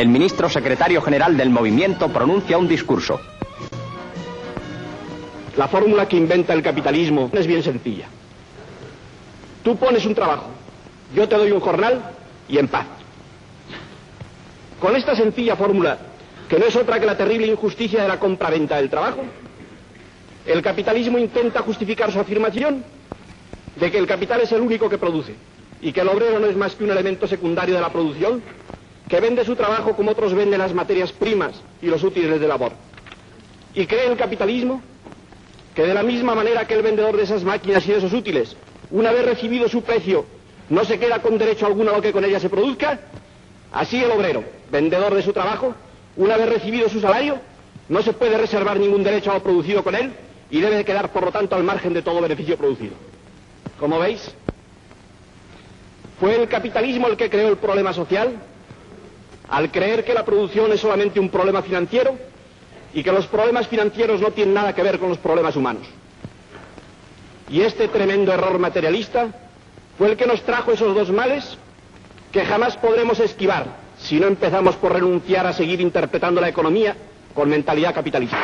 el ministro secretario general del movimiento pronuncia un discurso. La fórmula que inventa el capitalismo es bien sencilla. Tú pones un trabajo, yo te doy un jornal y en paz. Con esta sencilla fórmula, que no es otra que la terrible injusticia de la compra-venta del trabajo, el capitalismo intenta justificar su afirmación de que el capital es el único que produce y que el obrero no es más que un elemento secundario de la producción que vende su trabajo como otros venden las materias primas y los útiles de labor. Y cree el capitalismo que de la misma manera que el vendedor de esas máquinas y de esos útiles, una vez recibido su precio, no se queda con derecho alguno a lo que con ella se produzca, así el obrero, vendedor de su trabajo, una vez recibido su salario, no se puede reservar ningún derecho a lo producido con él y debe quedar, por lo tanto, al margen de todo beneficio producido. Como veis, fue el capitalismo el que creó el problema social al creer que la producción es solamente un problema financiero y que los problemas financieros no tienen nada que ver con los problemas humanos. Y este tremendo error materialista fue el que nos trajo esos dos males que jamás podremos esquivar si no empezamos por renunciar a seguir interpretando la economía con mentalidad capitalista.